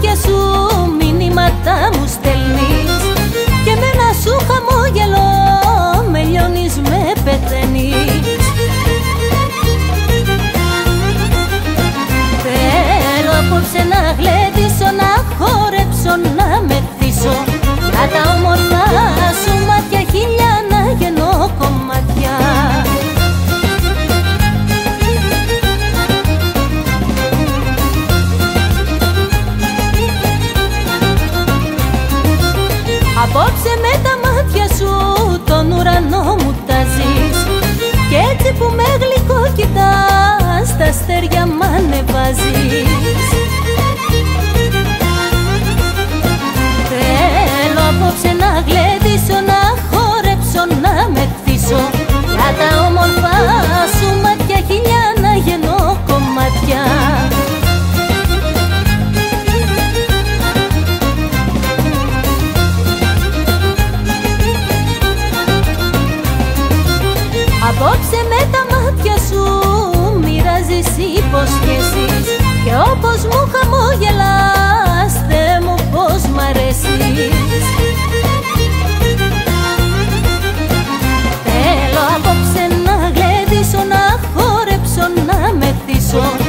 que su μου Κι έτσι που με γλυκό κοιτάς τα αστέρια μ' ανεβάζεις. Απόψε με τα μάτια σου μοιράζεις υποσχέσεις Και όπως μου χαμόγελας, Θεέ μου πως μ' αρέσεις. Θέλω απόψε να γλεντήσω, να χορέψω, να μεθύσω.